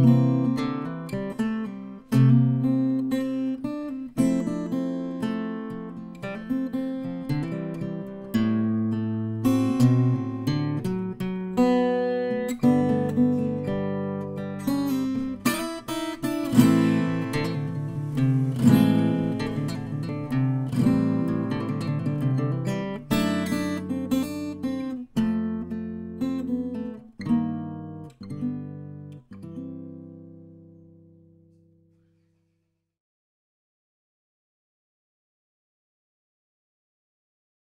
Mm-hmm.